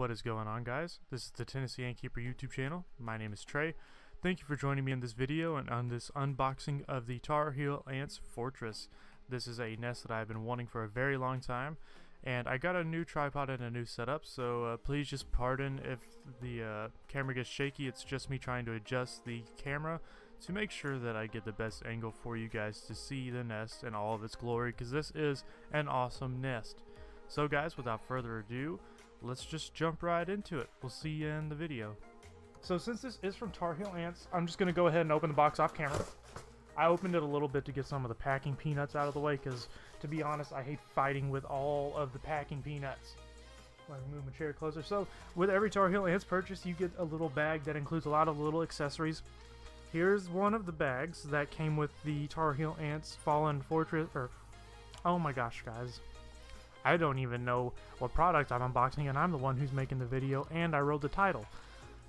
What is going on guys? This is the Tennessee Antkeeper YouTube channel. My name is Trey. Thank you for joining me in this video and on this unboxing of the Tar Heel Ants Fortress. This is a nest that I've been wanting for a very long time and I got a new tripod and a new setup so uh, please just pardon if the uh, camera gets shaky. It's just me trying to adjust the camera to make sure that I get the best angle for you guys to see the nest in all of its glory because this is an awesome nest. So guys, without further ado, let's just jump right into it. We'll see you in the video. So since this is from Tar Heel Ants, I'm just going to go ahead and open the box off camera. I opened it a little bit to get some of the packing peanuts out of the way because, to be honest, I hate fighting with all of the packing peanuts. Let me move my chair closer. So, with every Tar Heel Ants purchase, you get a little bag that includes a lot of little accessories. Here's one of the bags that came with the Tar Heel Ants Fallen Fortress, or, oh my gosh, guys. I don't even know what product I'm unboxing and I'm the one who's making the video and I wrote the title.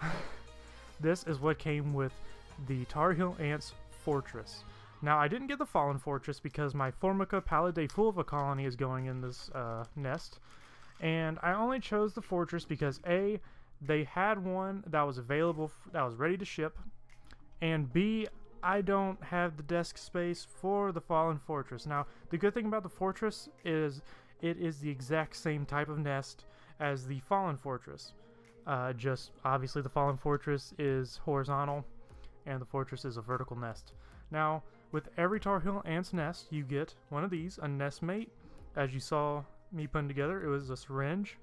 this is what came with the Tar Heel Ants Fortress. Now I didn't get the Fallen Fortress because my Formica pallidefulva colony is going in this uh, nest and I only chose the Fortress because A, they had one that was available, that was ready to ship and B, I don't have the desk space for the Fallen Fortress. Now, the good thing about the Fortress is it is the exact same type of nest as the Fallen Fortress. Uh, just obviously the Fallen Fortress is horizontal and the Fortress is a vertical nest. Now, with every Tar Heel Ant's nest, you get one of these, a nest mate. As you saw me putting together, it was a syringe.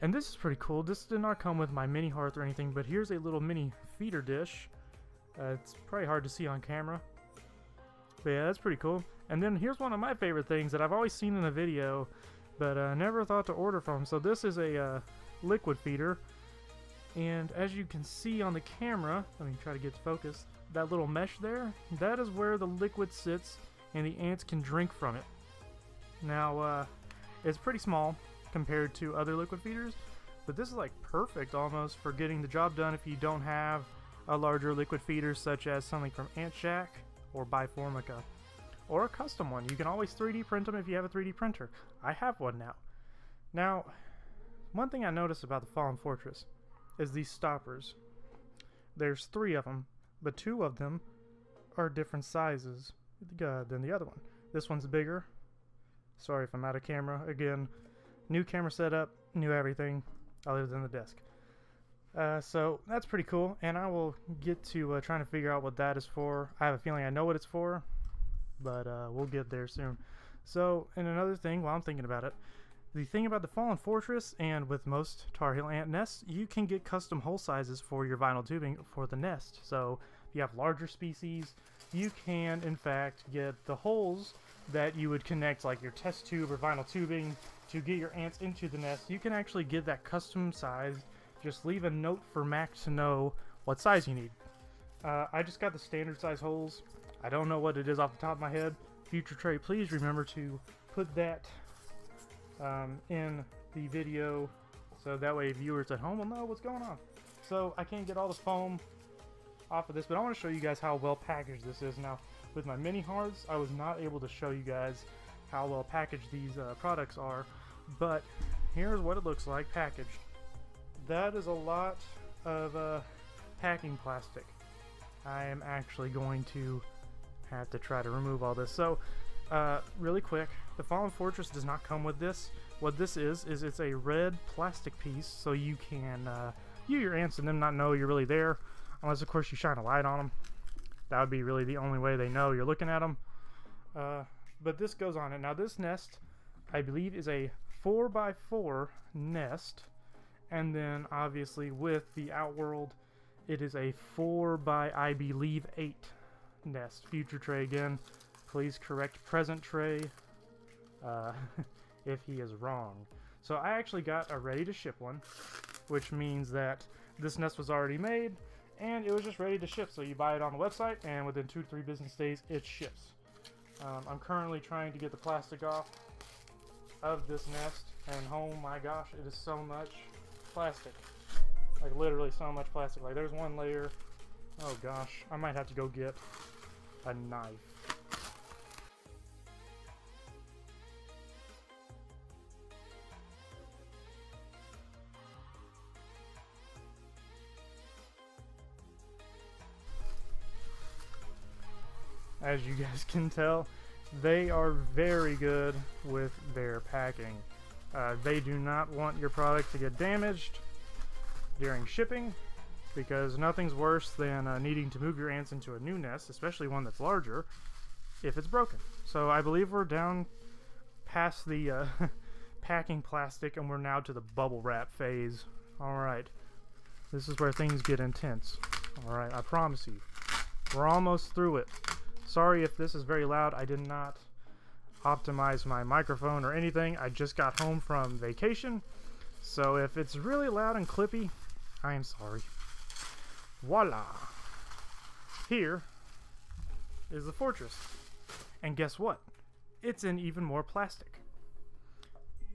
And this is pretty cool. This did not come with my mini hearth or anything, but here's a little mini feeder dish. Uh, it's probably hard to see on camera. But yeah, that's pretty cool. And then here's one of my favorite things that I've always seen in a video, but uh, never thought to order from. So this is a uh, liquid feeder, and as you can see on the camera, let me try to get to focus, that little mesh there, that is where the liquid sits, and the ants can drink from it. Now, uh, it's pretty small compared to other liquid feeders, but this is like perfect almost for getting the job done if you don't have a larger liquid feeder such as something from Ant Shack or Biformica or a custom one. You can always 3D print them if you have a 3D printer. I have one now. Now, one thing I noticed about the Fallen Fortress is these stoppers. There's three of them, but two of them are different sizes uh, than the other one. This one's bigger. Sorry if I'm out of camera. Again, new camera setup, new everything, other than the desk. Uh, so that's pretty cool, and I will get to uh, trying to figure out what that is for. I have a feeling I know what it's for, but uh, we'll get there soon. So, and another thing, while I'm thinking about it, the thing about the Fallen Fortress and with most Tar Heel Ant nests, you can get custom hole sizes for your vinyl tubing for the nest. So, if you have larger species, you can in fact get the holes that you would connect like your test tube or vinyl tubing to get your ants into the nest. You can actually get that custom sized. Just leave a note for Mac to know what size you need. Uh, I just got the standard size holes I don't know what it is off the top of my head. Future Trey, please remember to put that um, in the video so that way viewers at home will know what's going on. So I can't get all the foam off of this, but I want to show you guys how well packaged this is. Now, with my mini hearths, I was not able to show you guys how well packaged these uh, products are, but here's what it looks like packaged. That is a lot of uh, packing plastic. I am actually going to have to try to remove all this. So, uh, really quick, the Fallen Fortress does not come with this. What this is, is it's a red plastic piece, so you can, uh, you your ants and them not know you're really there, unless of course you shine a light on them. That would be really the only way they know you're looking at them. Uh, but this goes on it. Now this nest, I believe, is a 4x4 nest, and then obviously with the Outworld, it is a 4 by I believe 8 nest. Future Trey again. Please correct present Trey uh, if he is wrong. So I actually got a ready to ship one, which means that this nest was already made and it was just ready to ship. So you buy it on the website and within two to three business days it ships. Um, I'm currently trying to get the plastic off of this nest and oh my gosh, it is so much plastic. Like literally so much plastic. Like there's one layer. Oh gosh, I might have to go get a knife. As you guys can tell, they are very good with their packing. Uh, they do not want your product to get damaged during shipping because nothing's worse than uh, needing to move your ants into a new nest, especially one that's larger, if it's broken. So I believe we're down past the uh, packing plastic and we're now to the bubble wrap phase. Alright, this is where things get intense. Alright, I promise you. We're almost through it. Sorry if this is very loud. I did not optimize my microphone or anything. I just got home from vacation. So if it's really loud and clippy, I am sorry. Voila! Here is the fortress. And guess what? It's in even more plastic.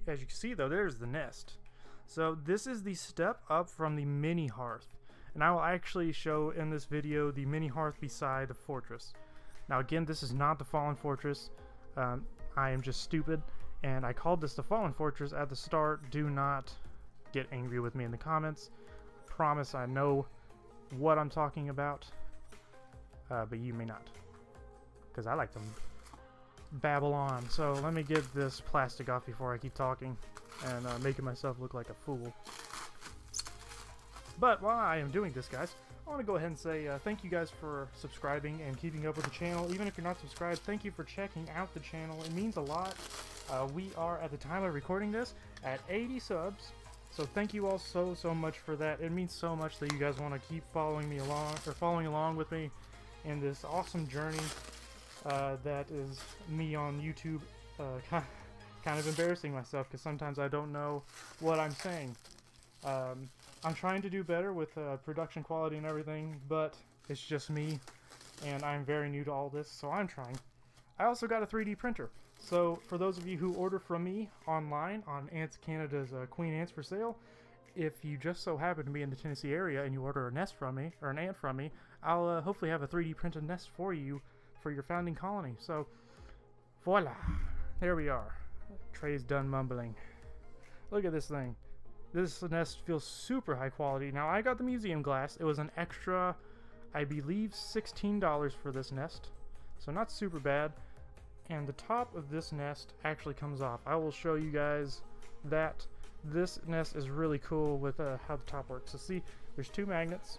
As you can see though, there's the nest. So this is the step up from the mini hearth. And I will actually show in this video the mini hearth beside the fortress. Now again, this is not the Fallen Fortress. Um, I am just stupid, and I called this the Fallen Fortress at the start. Do not get angry with me in the comments. Promise I know what I'm talking about, uh, but you may not, because I like to babble on. So let me get this plastic off before I keep talking and uh, making myself look like a fool. But while I am doing this, guys, I want to go ahead and say uh, thank you guys for subscribing and keeping up with the channel. Even if you're not subscribed, thank you for checking out the channel. It means a lot. Uh, we are, at the time of recording this, at 80 subs. So thank you all so, so much for that. It means so much that you guys want to keep following me along, or following along with me in this awesome journey uh, that is me on YouTube. Uh, kind of embarrassing myself because sometimes I don't know what I'm saying. Um, I'm trying to do better with uh, production quality and everything, but it's just me, and I'm very new to all this, so I'm trying. I also got a 3D printer, so for those of you who order from me online on Ants Canada's uh, Queen Ants for Sale, if you just so happen to be in the Tennessee area and you order a nest from me, or an ant from me, I'll uh, hopefully have a 3D printed nest for you for your founding colony. So, voila, there we are. Trey's done mumbling. Look at this thing. This nest feels super high quality. Now, I got the museum glass. It was an extra, I believe, $16 for this nest. So not super bad. And the top of this nest actually comes off. I will show you guys that. This nest is really cool with uh, how the top works. So see, there's two magnets.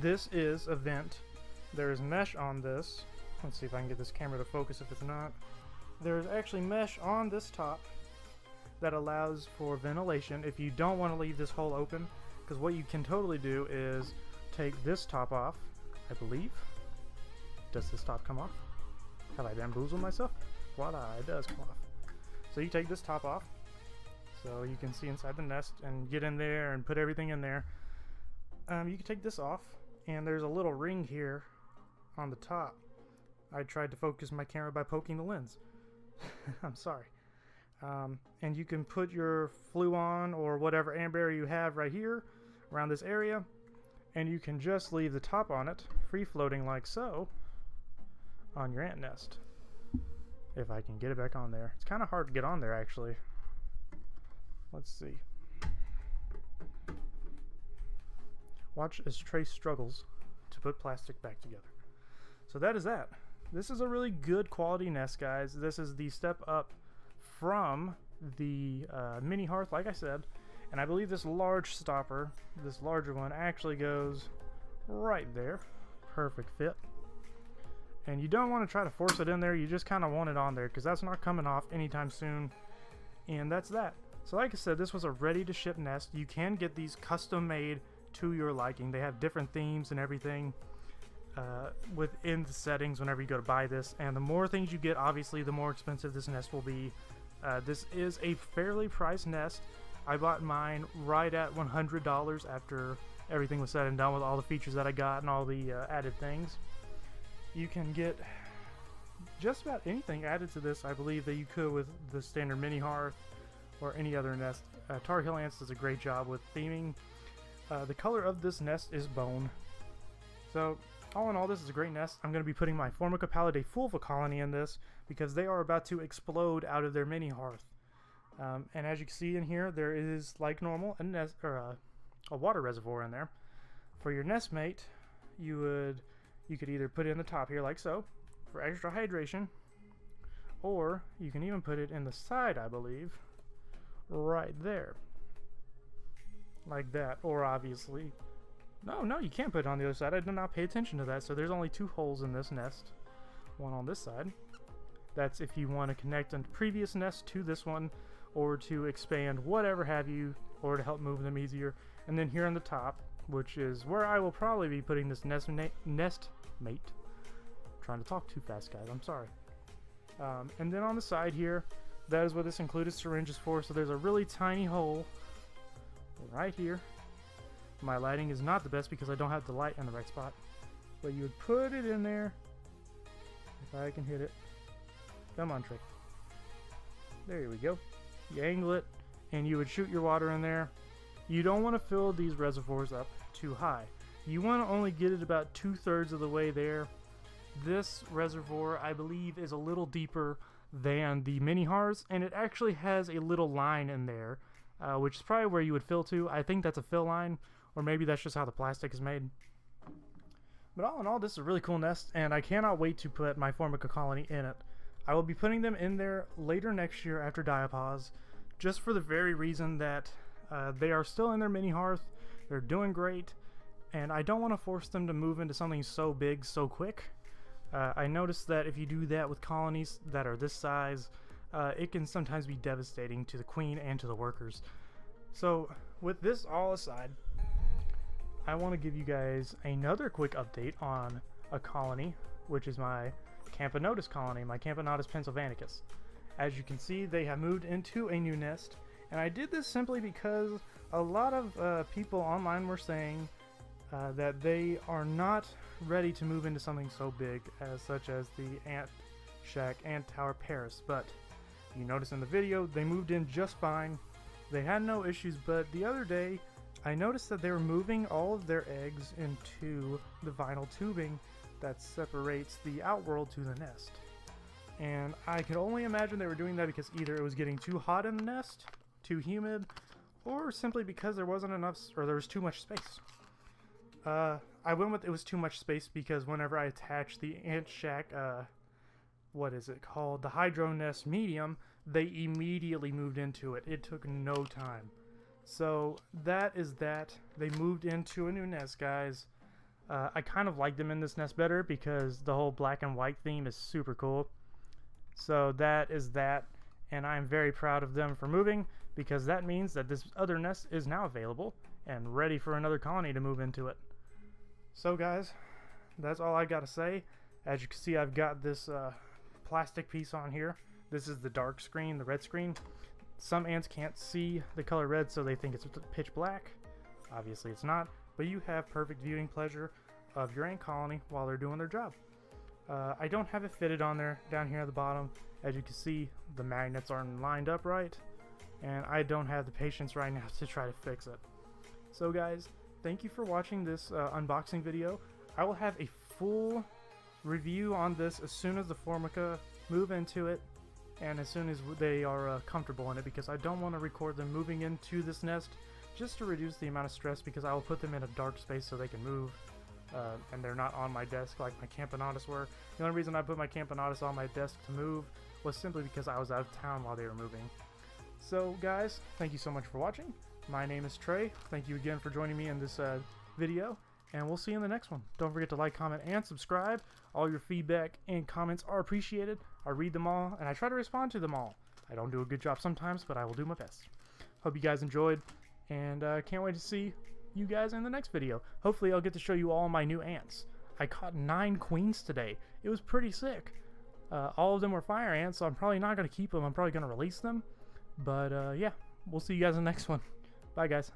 This is a vent. There is mesh on this. Let's see if I can get this camera to focus if it's not. There's actually mesh on this top that allows for ventilation. If you don't want to leave this hole open because what you can totally do is take this top off I believe. Does this top come off? Have I bamboozled myself? Voila it does come off. So you take this top off so you can see inside the nest and get in there and put everything in there. Um, you can take this off and there's a little ring here on the top. I tried to focus my camera by poking the lens. I'm sorry um, and you can put your fluon or whatever amber you have right here around this area and you can just leave the top on it free floating like so on your ant nest if I can get it back on there. It's kind of hard to get on there actually. Let's see. Watch as Trace struggles to put plastic back together. So that is that. This is a really good quality nest guys. This is the step up from the uh, mini hearth, like I said, and I believe this large stopper, this larger one, actually goes right there. Perfect fit. And you don't want to try to force it in there, you just kind of want it on there, because that's not coming off anytime soon. And that's that. So like I said, this was a ready-to-ship nest. You can get these custom-made to your liking. They have different themes and everything uh, within the settings whenever you go to buy this. And the more things you get, obviously, the more expensive this nest will be. Uh, this is a fairly priced nest. I bought mine right at $100 after everything was said and done with all the features that I got and all the uh, added things. You can get just about anything added to this, I believe, that you could with the standard mini hearth or any other nest. Uh, Tar Heel Ants does a great job with theming. Uh, the color of this nest is bone. So all in all, this is a great nest. I'm going to be putting my Formica pallidefulva colony in this because they are about to explode out of their mini hearth. Um, and as you can see in here, there is, like normal, a, nest, or a, a water reservoir in there. For your nest mate, you would you could either put it in the top here like so, for extra hydration. Or you can even put it in the side, I believe, right there. Like that. Or obviously, no, no, you can't put it on the other side. I did not pay attention to that. So there's only two holes in this nest. One on this side. That's if you want to connect a previous nest to this one or to expand whatever have you or to help move them easier. And then here on the top, which is where I will probably be putting this nest, nest mate. I'm trying to talk too fast, guys. I'm sorry. Um, and then on the side here, that is what this included syringe is for. So there's a really tiny hole right here. My lighting is not the best because I don't have the light in the right spot. But you would put it in there. If I can hit it. Come on, trick. There we go. You angle it, and you would shoot your water in there. You don't want to fill these reservoirs up too high. You want to only get it about two-thirds of the way there. This reservoir, I believe, is a little deeper than the mini hearths, and it actually has a little line in there, uh, which is probably where you would fill to. I think that's a fill line, or maybe that's just how the plastic is made. But all in all, this is a really cool nest, and I cannot wait to put my Formica colony in it. I will be putting them in there later next year after Diapause, just for the very reason that uh, they are still in their mini hearth, they're doing great, and I don't want to force them to move into something so big so quick. Uh, I noticed that if you do that with colonies that are this size, uh, it can sometimes be devastating to the queen and to the workers. So, with this all aside, I want to give you guys another quick update on a colony, which is my Camponotus colony, my Camponotus pennsylvanicus. As you can see, they have moved into a new nest, and I did this simply because a lot of uh, people online were saying uh, that they are not ready to move into something so big as such as the Ant Shack Ant Tower Paris, but you notice in the video they moved in just fine. They had no issues, but the other day I noticed that they were moving all of their eggs into the vinyl tubing that separates the outworld to the nest. And I can only imagine they were doing that because either it was getting too hot in the nest, too humid, or simply because there wasn't enough, or there was too much space. Uh, I went with it was too much space because whenever I attached the Ant Shack, uh, what is it called? The Hydro Nest Medium, they immediately moved into it. It took no time. So that is that. They moved into a new nest, guys. Uh, I kind of like them in this nest better because the whole black and white theme is super cool. So that is that, and I'm very proud of them for moving because that means that this other nest is now available and ready for another colony to move into it. So guys, that's all I got to say. As you can see, I've got this uh, plastic piece on here. This is the dark screen, the red screen. Some ants can't see the color red, so they think it's pitch black. Obviously it's not but you have perfect viewing pleasure of your ant colony while they're doing their job. Uh, I don't have it fitted on there down here at the bottom. As you can see, the magnets aren't lined up right, and I don't have the patience right now to try to fix it. So guys, thank you for watching this uh, unboxing video. I will have a full review on this as soon as the Formica move into it and as soon as they are uh, comfortable in it because I don't want to record them moving into this nest just to reduce the amount of stress because I will put them in a dark space so they can move uh, and they're not on my desk like my Camponotus were. The only reason I put my Camponotus on my desk to move was simply because I was out of town while they were moving. So guys, thank you so much for watching. My name is Trey. Thank you again for joining me in this uh, video and we'll see you in the next one. Don't forget to like, comment, and subscribe. All your feedback and comments are appreciated. I read them all, and I try to respond to them all. I don't do a good job sometimes, but I will do my best. Hope you guys enjoyed. And uh, can't wait to see you guys in the next video. Hopefully I'll get to show you all my new ants. I caught nine queens today. It was pretty sick. Uh, all of them were fire ants, so I'm probably not going to keep them. I'm probably going to release them. But uh, yeah, we'll see you guys in the next one. Bye, guys.